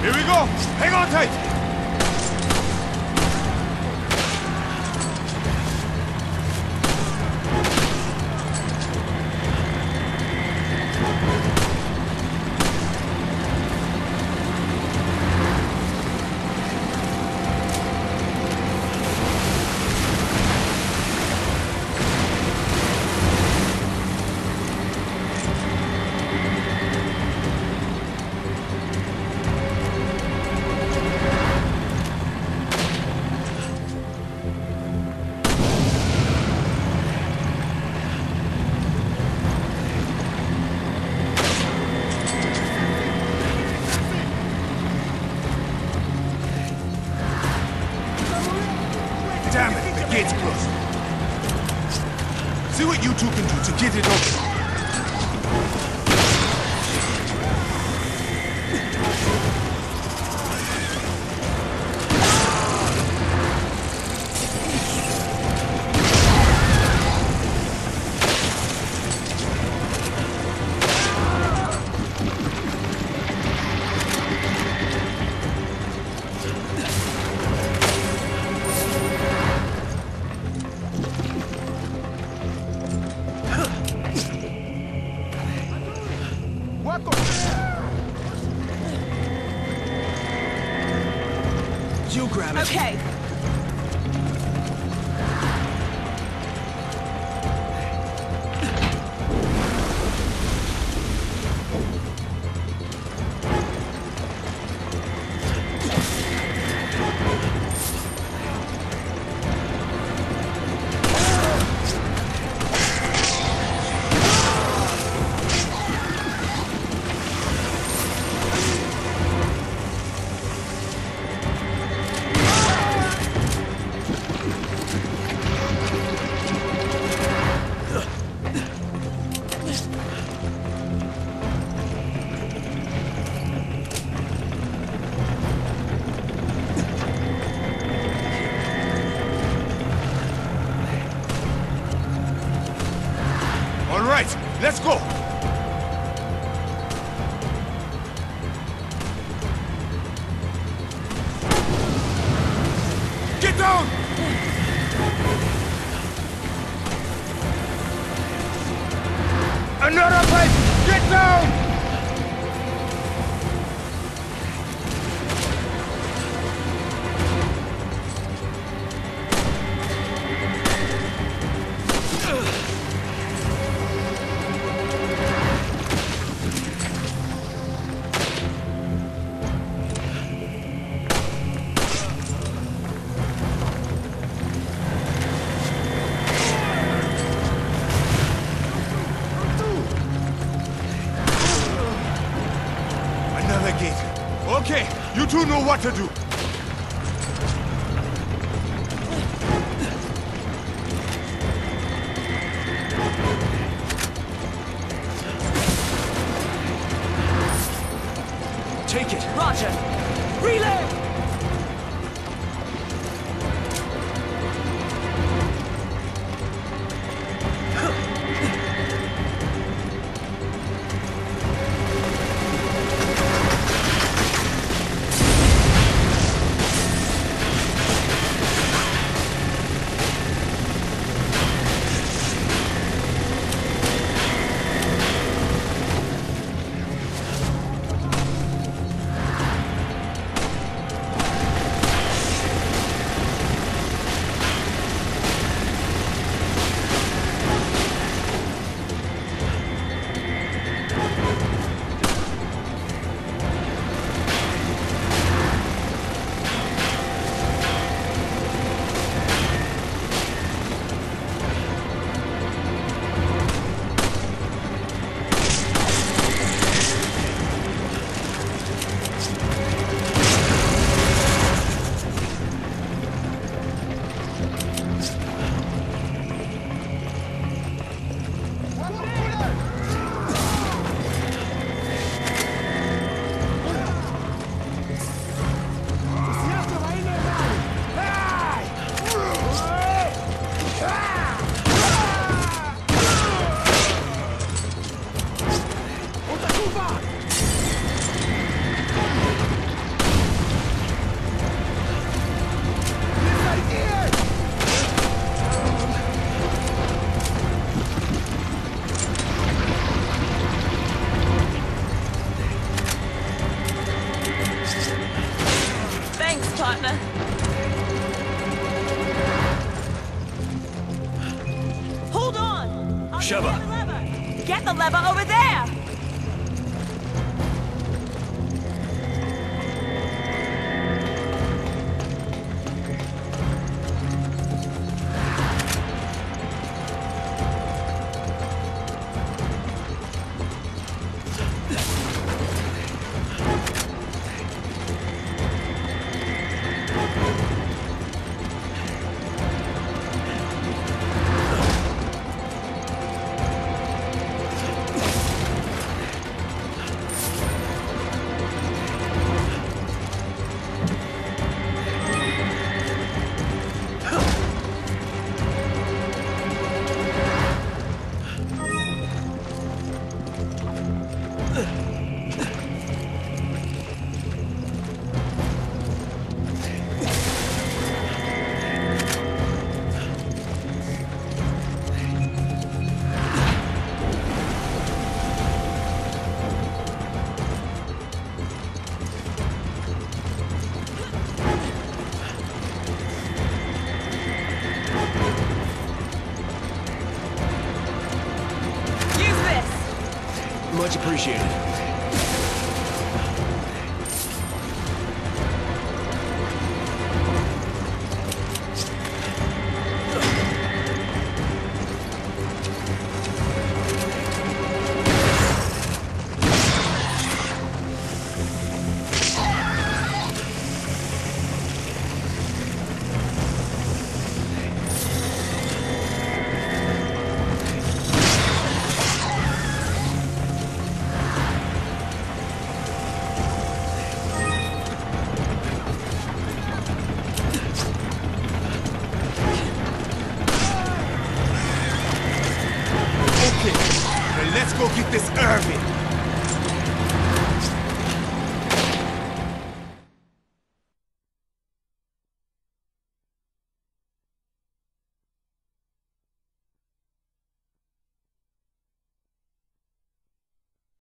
Here we go! Hang on tight! To get it open. You grab it. Okay. Right, let's go! Get down! Another pipe! Get down! Okay, you two know what to do. Take it. Roger. Hold on! I'll Sheva. get the lever. Get the lever over there! Appreciated.